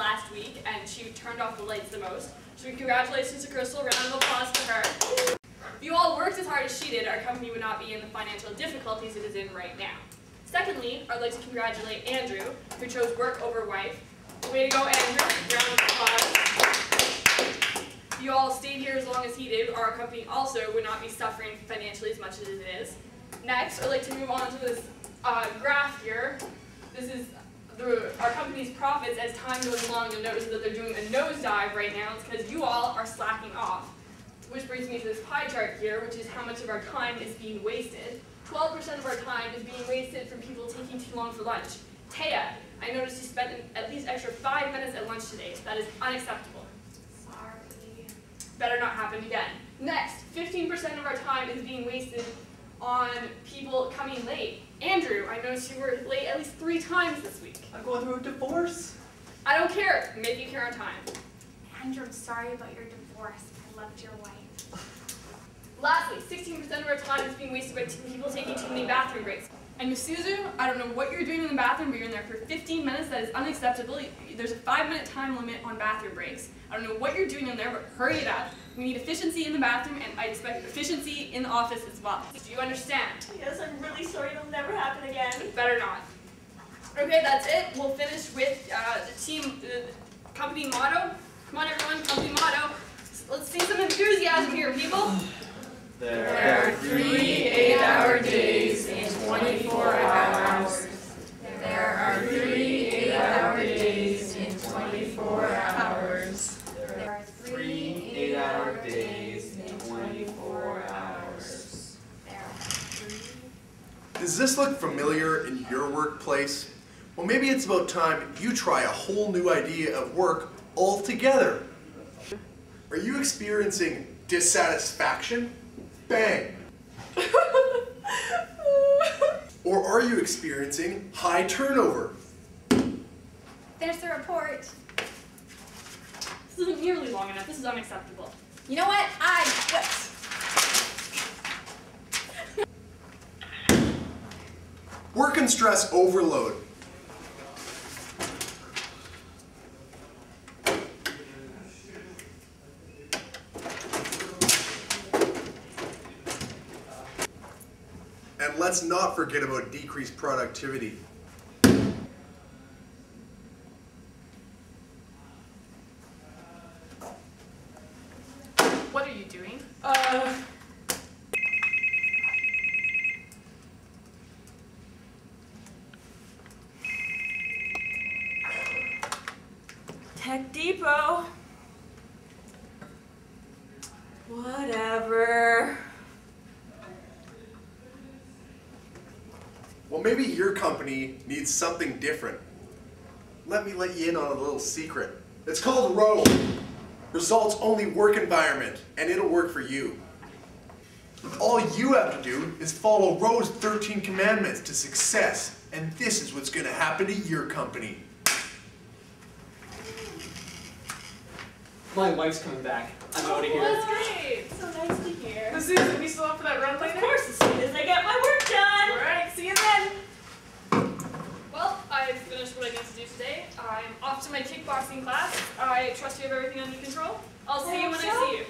last week, and she turned off the lights the most. So congratulations to Crystal, round of applause for her. If you all worked as hard as she did, our company would not be in the financial difficulties it is in right now. Secondly, I'd like to congratulate Andrew, who chose work over wife. Way to go, Andrew. Round of applause. If you all stayed here as long as he did, our company also would not be suffering financially as much as it is. Next, I'd like to move on to this uh, graph here. This is the, our company's profits as time goes along. You'll notice that they're doing a nosedive right now. It's because you all are slacking off. Which brings me to this pie chart here, which is how much of our time is being wasted. 12% of our time is being wasted from people taking too long for lunch. Taya, I noticed you spent at least extra five minutes at lunch today. That is unacceptable. Sorry. Better not happen again. Next, 15% of our time is being wasted on people coming late. Andrew, I noticed you were late at least three times this week. I'm going through a divorce. I don't care. Make you care on time. Andrew, I'm sorry about your divorce. I loved your wife. Lastly, 16% of our time is being wasted by people taking too many bathroom breaks. And Miss Suzu, I don't know what you're doing in the bathroom, but you're in there for 15 minutes. That is unacceptable. There's a five-minute time limit on bathroom breaks. I don't know what you're doing in there, but hurry it up. We need efficiency in the bathroom, and I expect efficiency in the office as well. Do you understand? Yes, I'm really sorry. It'll never happen again. Better not. Okay, that's it. We'll finish with uh, the team, the company motto. Come on, everyone, company motto. Let's see some enthusiasm here, people. There are three eight-hour this look familiar in your workplace? Well, maybe it's about time you try a whole new idea of work altogether. Are you experiencing dissatisfaction? Bang! or are you experiencing high turnover? There's the report. This isn't nearly long enough. This is unacceptable. You know what? I quit. Work stress overload. And let's not forget about decreased productivity. What are you doing? Uh, Whatever. Well, maybe your company needs something different. Let me let you in on a little secret. It's called ROWE. Results only work environment, and it'll work for you. All you have to do is follow ROWE's 13 commandments to success, and this is what's gonna happen to your company. My wife's coming back. I'm oh, out of Oh, here. that's great. So nice to hear. Miss Susan, you still up for that run later? Of later? course, as soon as I get my work done. Alright, see you then. Well, I've finished what I need to do today. I'm off to my kickboxing class. I trust you have everything under control. I'll see you when I see you.